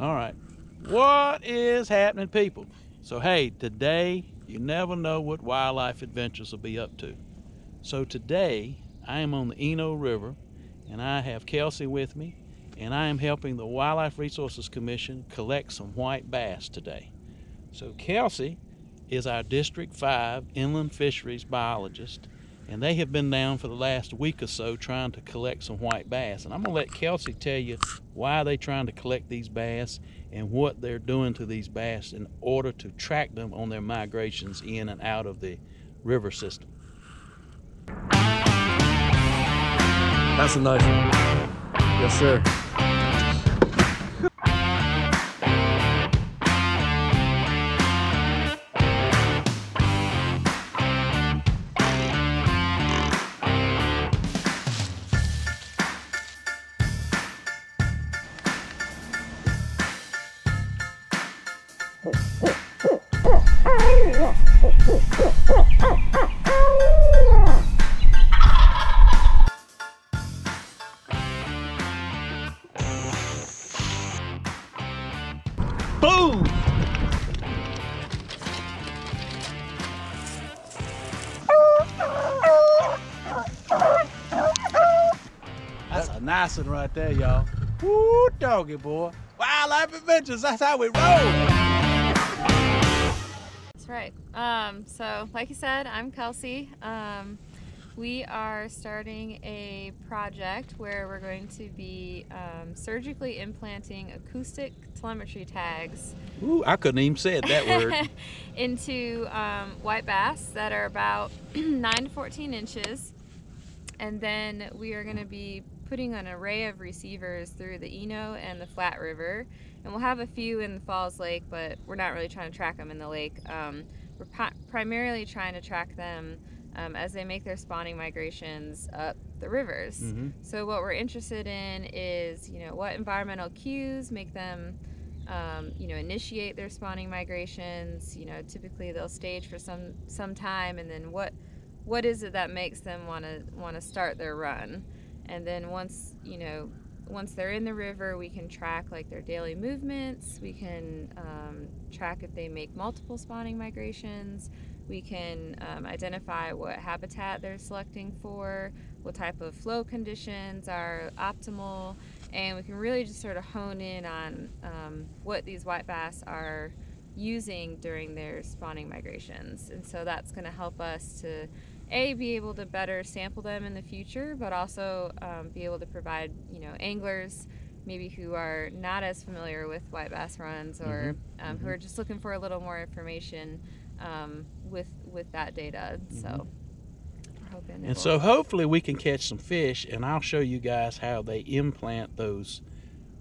All right. What is happening, people? So, hey, today you never know what wildlife adventures will be up to. So, today I am on the Eno River and I have Kelsey with me and I am helping the Wildlife Resources Commission collect some white bass today. So, Kelsey is our District 5 inland fisheries biologist and they have been down for the last week or so trying to collect some white bass. And I'm gonna let Kelsey tell you why they're trying to collect these bass and what they're doing to these bass in order to track them on their migrations in and out of the river system. That's a nice one. Yes, sir. Boom! That's a nice one right there, y'all. Woo, doggy boy. Wildlife adventures, that's how we roll. That's right. Um, so, like you said, I'm Kelsey. Um, we are starting a project where we're going to be um, surgically implanting acoustic telemetry tags Ooh, I couldn't even say it that word. into um, white bass that are about 9 to 14 inches. And then we are going to be putting an array of receivers through the Eno and the Flat River. And we'll have a few in the Falls Lake, but we're not really trying to track them in the lake. Um, we're primarily trying to track them um, as they make their spawning migrations up the rivers. Mhm. So what we're interested in is, you know, what environmental cues make them, um, you know, initiate their spawning migrations. You know, typically they'll stage for some some time, and then what what is it that makes them want to want to start their run? And then once you know once they're in the river, we can track like their daily movements. We can um, track if they make multiple spawning migrations. We can um, identify what habitat they're selecting for, what type of flow conditions are optimal, and we can really just sort of hone in on um, what these white bass are using during their spawning migrations. And so that's going to help us to a be able to better sample them in the future, but also um, be able to provide you know anglers maybe who are not as familiar with white bass runs or um, who are just looking for a little more information um, with with that data. So we're hoping. And will- so hopefully we can catch some fish and I'll show you guys how they implant those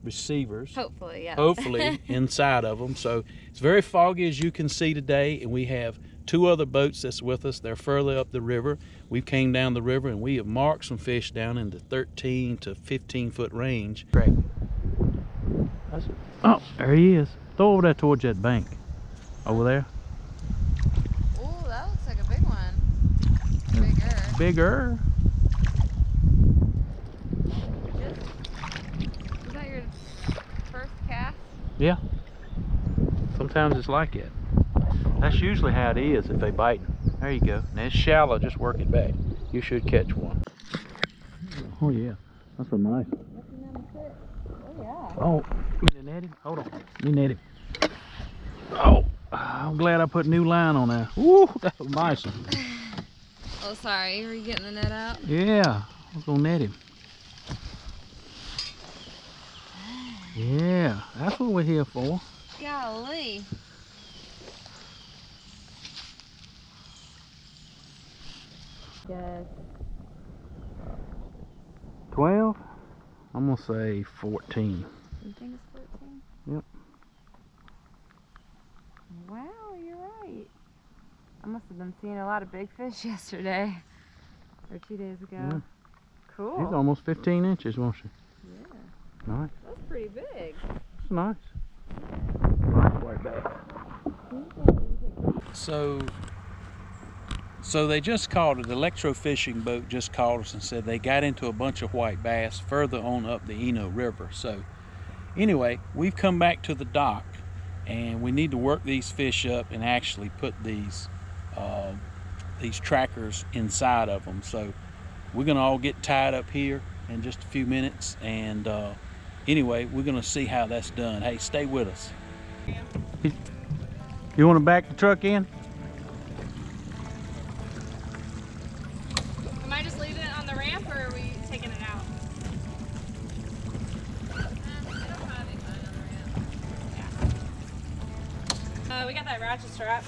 receivers. hopefully, yeah. hopefully inside of them. So it's very foggy as you can see today, and we have two other boats that's with us. They're further up the river. We came down the river and we have marked some fish down in the 13 to 15 foot range. Great. oh, there he is. Throw over there towards that bank. Over there. Oh, that looks like a big one. Bigger. Bigger. Is that your first cast? Yeah. Sometimes it's like it. That's usually how it is if they bite. There you go. Now it's shallow, just work it back. You should catch one. Oh yeah, that's a nice. Oh. Oh, you didn't net him? Hold on. You net him. Oh, I'm glad I put new line on there. Woo, that was a nice. One. Oh, sorry. Were you getting the net out? Yeah, I was gonna net him. Yeah, that's what we're here for. Golly. Yes. 12? I'm gonna say 14. You think it's 14? Yep. Wow, you're right. I must have been seeing a lot of big fish yesterday. Or two days ago. Yeah. Cool. She's almost 15 inches, won't she? yeah. Nice. That's pretty big. It's nice. Nice white bass. So, so they just called it. The electrofishing boat just called us and said they got into a bunch of white bass further on up the Eno River. So, Anyway, we've come back to the dock and we need to work these fish up and actually put these uh, these trackers inside of them. So we're gonna all get tied up here in just a few minutes and uh, anyway, we're gonna see how that's done. Hey, stay with us. You want to back the truck in? Am I just leaving it on the ramp or are we taking it out? Uh, we got that ratchet strap.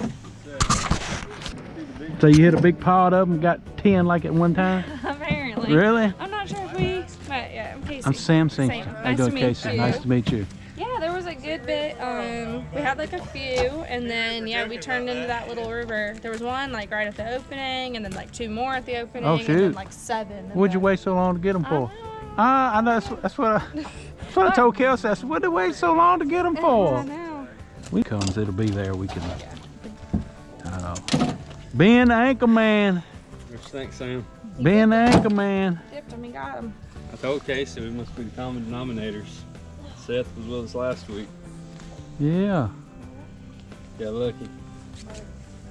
So you hit a big pod of them, got 10 like at one time? Apparently. Really? I'm not sure if we, but yeah, I'm Casey. I'm Sam Sink. Sam. How you Nice doing, to meet Casey? you. Nice to meet you. Yeah, there was a good bit. Um, we had like a few, and then yeah, we turned into that little river. There was one like right at the opening, and then like two more at the opening, Oh, and then shoot. like seven. What'd you wait so long to get them for? Ah, I know. That's, that's what I, that's what I told Kelsey. I said, what'd they wait so long to get them I for? know. We comes, it'll be there. We can off. Ben the ankle man. Thanks, Sam. Ben the ankle man. Dipped him, he got him. I told Casey we must be the common denominators. Seth was with us last week. Yeah. Got lucky.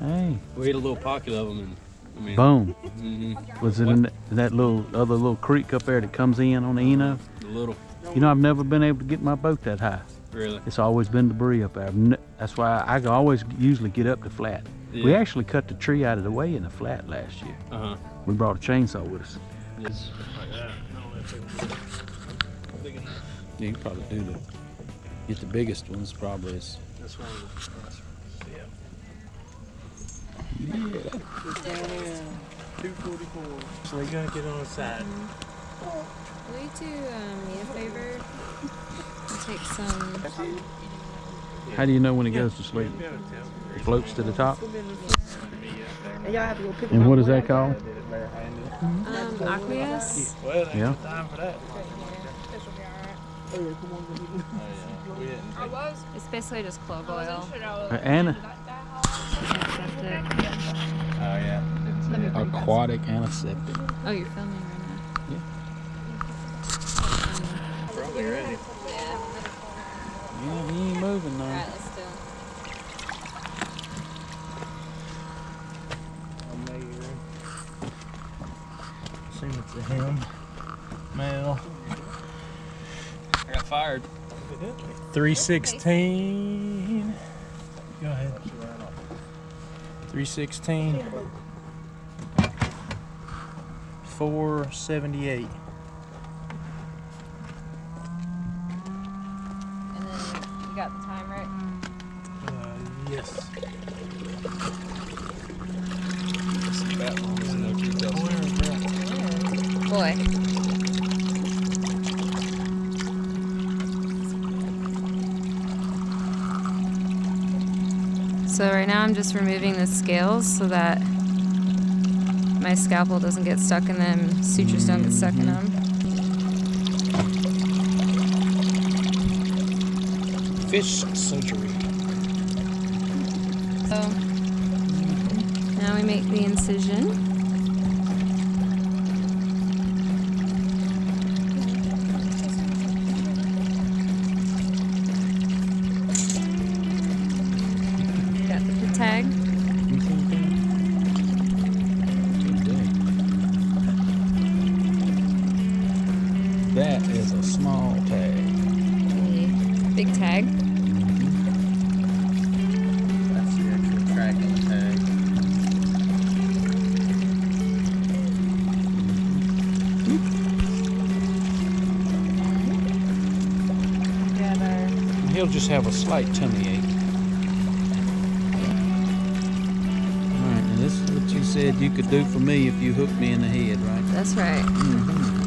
Hey. We hit a little pocket of them, and I mean, Boom. mhm, Was it in that little other little creek up there that comes in on the Eno? a little, You know, I've never been able to get my boat that high. really. It's always been debris up there. That's why I, always usually get up to flat. We actually cut the tree out of the way in the flat last year. Uh huh. We brought a chainsaw with us. Yes. Yeah, you can probably do the get the biggest ones. Probably is. That's one of So we're gonna get on the side. Will you do um, me a favor? And take some. How do you know when it goes to sleep? It floats to the top. And what is that called? Um, AQUI-S. Well, Yeah. no time for that. This will be alright. I was. It's basically just clove oil. wasn't sure I was- Uh, Anna. Oh yeah. Aquatic antiseptic. Oh, you're filming right now. Probably ready. Yeah, he ain't moving All now. right, let's do. it. Assume it's a him. Male. I got fired. 316. Go ahead. 316. 478. So right now I'm just removing the scales so that my scalpel doesn't get stuck in them, sutures don't get stuck in mm-hmm. them. Fish surgery. So now we make the incision. Our He'll just have a slight tummy ache. Alright, and this is what you said you could do for me if you hooked me in the head, right? That's right. Who's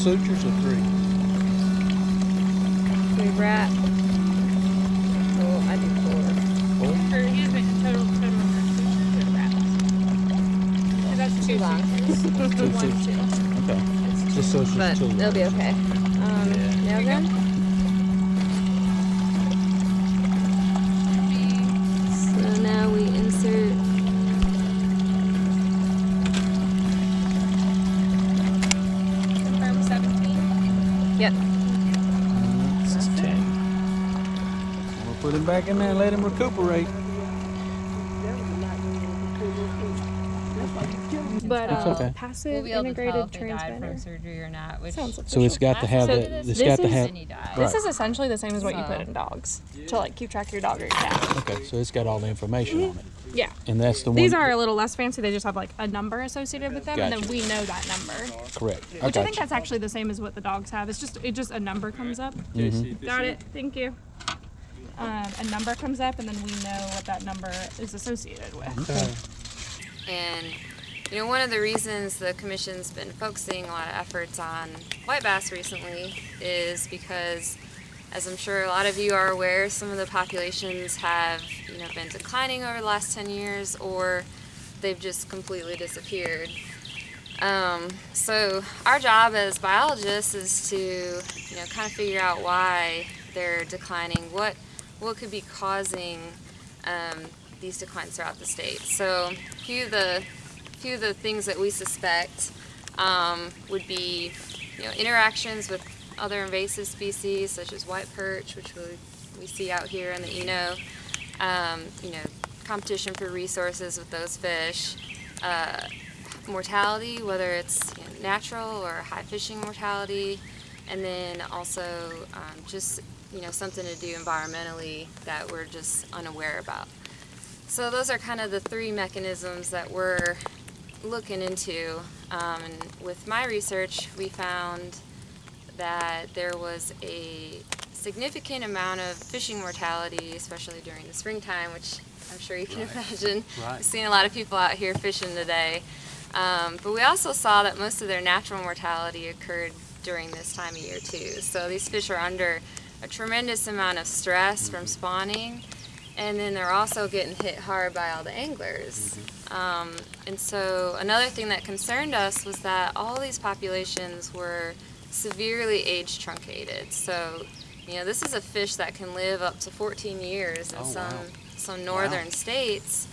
sutures or three? We wrap. Well, I do four. Or excuse me, total total number of sutures or wraps. 'Cause That's two long. sutures. Two One, two. Okay. Just so it's But two. it'll be okay. Um, now then. Back in there and let him recuperate. But That's uh, okay. passive We'll be able integrated if they died from transmitter. surgery or not. Which Sounds So it's got to have So that. It's this got to is- have. Then. Right. This is essentially the same as what you put in dogs to like keep track of your dog or your cat. Okay, so it's got all the information on it, Yeah. and that's the one. These are a little less fancy. They just have like a number associated with them, and then we know that number. correct. I Which I think you. that's actually the same as what the dogs have. It's just it just a number comes up. Mhm. Got it. Thank you. Um, a number comes up, and then we know what that number is associated with. Okay. And you know, one of the reasons the commission's been focusing a lot of efforts on white bass recently is because, as I'm sure a lot of you are aware, some of the populations have you know been declining over the last 10 years, or they've just completely disappeared. Um, so our job as biologists is to you know kind of figure out why they're declining, what what could be causing um, these declines throughout the state. So a few of the few of the things that we suspect um, would be you know interactions with other invasive species such as white perch, which we, we see out here in the Eno. Um, you know, competition for resources with those fish. Uh, mortality, whether it's you know, natural or high fishing mortality, and then also um, just you know something to do environmentally that we're just unaware about. So those are kind of the three mechanisms that we're looking into. Um, and with my research, we found that there was a significant amount of fishing mortality, especially during the springtime, which I'm sure you can imagine. Right. We've seen a lot of people out here fishing today. Um, but we also saw that most of their natural mortality occurred during this time of year too. So these fish are under a tremendous amount of stress from spawning, and then they're also getting hit hard by all the anglers. Um, and so another thing that concerned us was that all these populations were severely age truncated. So, you know, this is a fish that can live up to 14 years in Oh, some wow. some northern states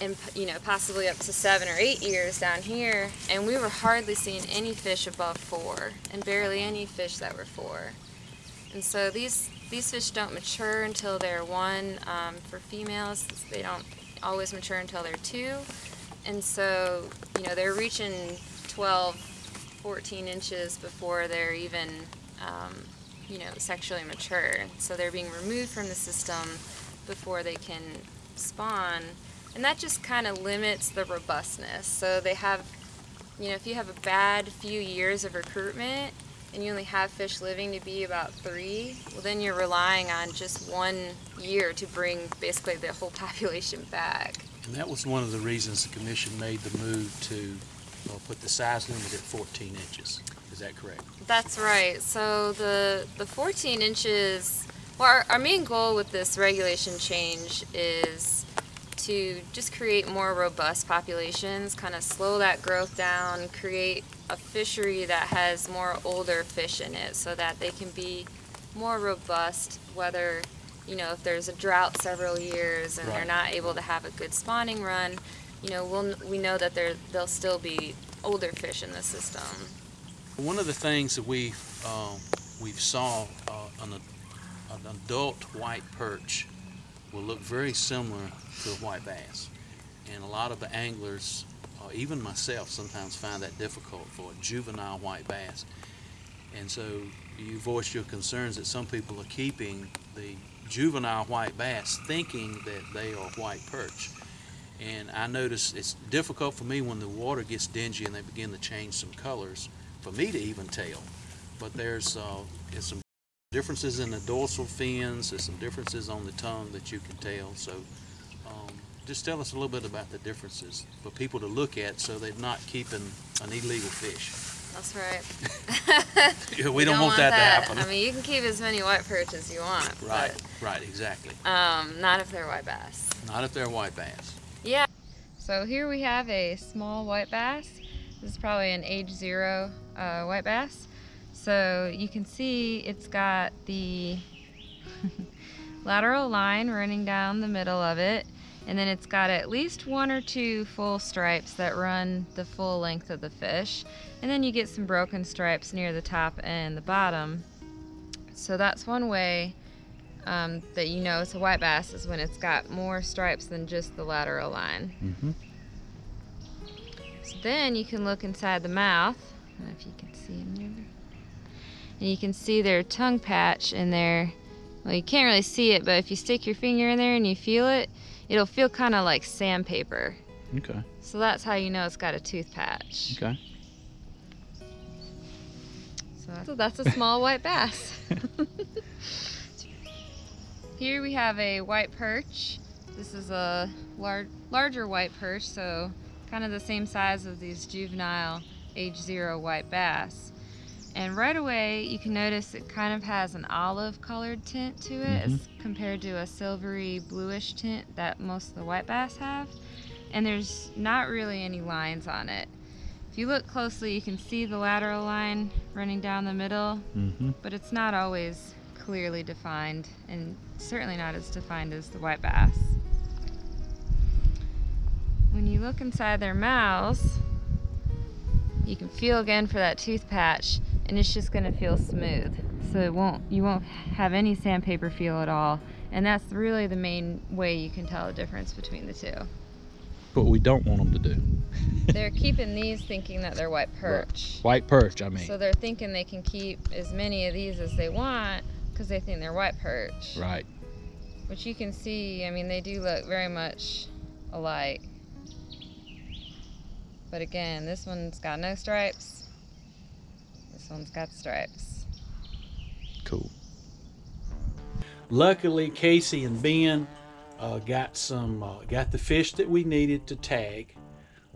and you know possibly up to seven or eight years down here and we were hardly seeing any fish above four and barely any fish that were four and so these these fish don't mature until they're one um, for females. They don't always mature until they're two. And so you know they're reaching 12 14 inches before they're even um, you know sexually mature. So they're being removed from the system before they can spawn. And that just kind of limits the robustness. So they have you know if you have a bad few years of recruitment and you only have fish living to be about three well then you're relying on just one year to bring basically the whole population back And that was one of the reasons the commission made the move to uh, put the size limit at 14 inches. Is that correct? That's right. So the the 14 inches. Well, our, our main goal with this regulation change is to just create more robust populations, kind of slow that growth down, create a fishery that has more older fish in it, so that they can be more robust. Whether you know if there's a drought several years and they're not able to have a good spawning run, you know we'll we know that there there'll still be older fish in the system. One of the things that we um, we've saw uh, an, an adult white perch will look very similar to a white bass, and a lot of the anglers, uh, even myself, sometimes find that difficult for a juvenile white bass. And so you voiced your concerns that some people are keeping the juvenile white bass thinking that they are white perch. And I notice it's difficult for me when the water gets dingy and they begin to change some colors for me to even tell. But there's, uh, some differences in the dorsal fins, there's some differences on the tongue that you can tell. So um, just tell us a little bit about the differences for people to look at so they're not keeping an illegal fish. That's right. Yeah, we don't, want, that, to happen. I mean, you can keep as many white perch as you want. right, right, exactly. Um, not if they're white bass. Not if they're white bass. Yeah. So here we have a small white bass. This is probably an age zero uh, white bass. So you can see it's got the lateral line running down the middle of it. And then it's got at least one or two full stripes that run the full length of the fish. And then you get some broken stripes near the top and the bottom. So that's one way um, that you know it's a white bass is when it's got more stripes than just the lateral line. Mm-hmm. So then you can look inside the mouth. I don't know if you can see them there. And you can see their tongue patch in there. Well, you can't really see it, but if you stick your finger in there and you feel it, it'll feel kind of like sandpaper. Okay. So that's how you know it's got a tooth patch. Okay. So that's, so that's a small white bass. Here we have a white perch. This is a lar larger white perch, so kind of the same size as these juvenile age zero white bass. And right away, you can notice it kind of has an olive colored tint to it as compared to a silvery bluish tint that most of the white bass have. And there's not really any lines on it. If you look closely, you can see the lateral line running down the middle, Mm-hmm. but it's not always clearly defined and certainly not as defined as the white bass. When you look inside their mouths, you can feel again for that tooth patch and it's just going to feel smooth. So it won't you won't have any sandpaper feel at all. And that's really the main way you can tell the difference between the two. What we don't want them to do. They're keeping these thinking that they're white perch. White perch, I mean. So they're thinking they can keep as many of these as they want because they think they're white perch. right. Which you can see, I mean, they do look very much alike. But again, this one's got no stripes. This one's got stripes. Cool. Luckily, Casey and Ben uh, got some uh, got the fish that we needed to tag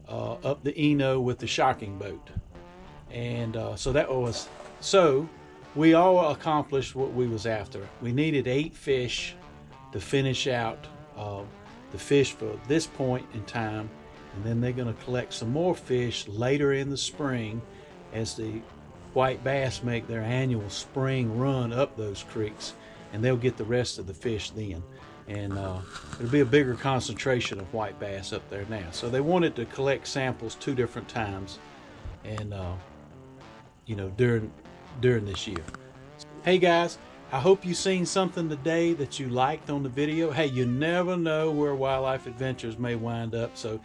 uh, up the Eno with the shocking boat, and uh, so that was so we all accomplished what we was after. We needed eight fish to finish out uh, the fish for this point in time, and then they're going to collect some more fish later in the spring as the white bass make their annual spring run up those creeks, and they'll get the rest of the fish then. And uh, it'll be a bigger concentration of white bass up there now. So they wanted to collect samples two different times, and uh, you know during during this year. Hey guys, I hope you seen something today that you liked on the video. Hey, you never know where wildlife adventures may wind up. So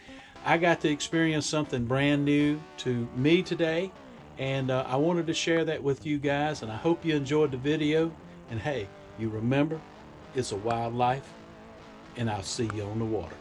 I got to experience something brand new to me today and uh, I wanted to share that with you guys and I hope you enjoyed the video. And hey you remember it's a wildlife and I'll see you on the water